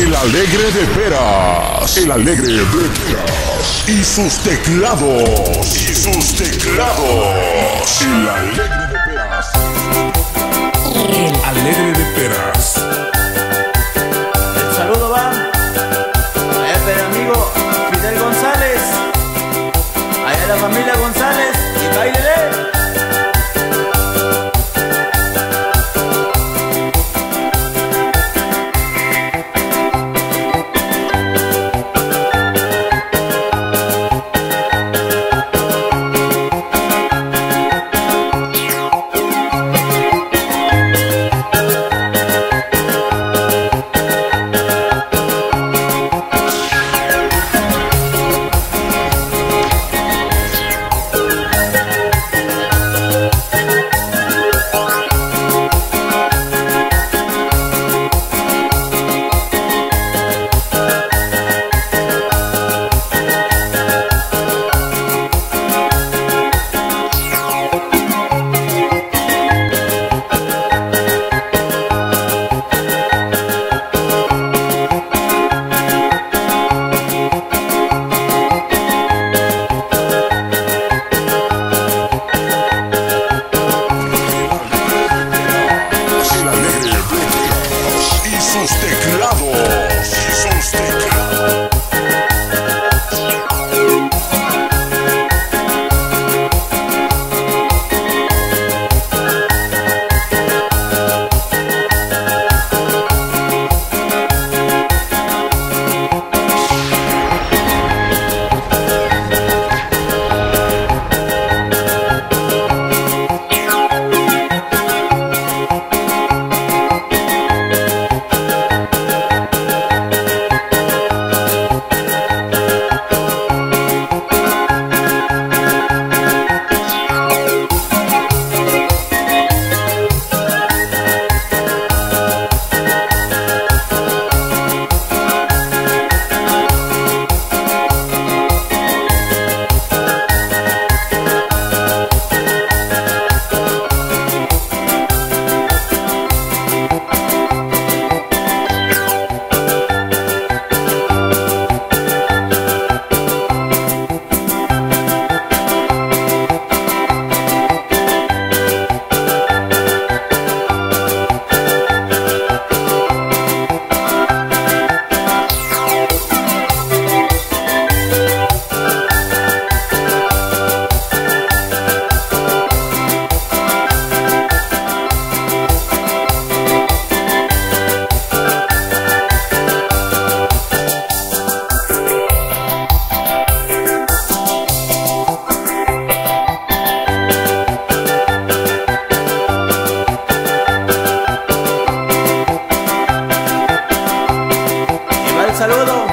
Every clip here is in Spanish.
El alegre de veras. El alegre de veras. Y sus teclados. Y sus teclados. El alegre de veras. El alegre de veras. El saludo va a este amigo Fidel González, allá la familia González y bailele. Saludo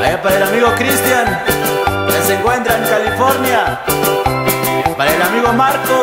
allá para el amigo Cristian, que se encuentra en California. Para el amigo Marco,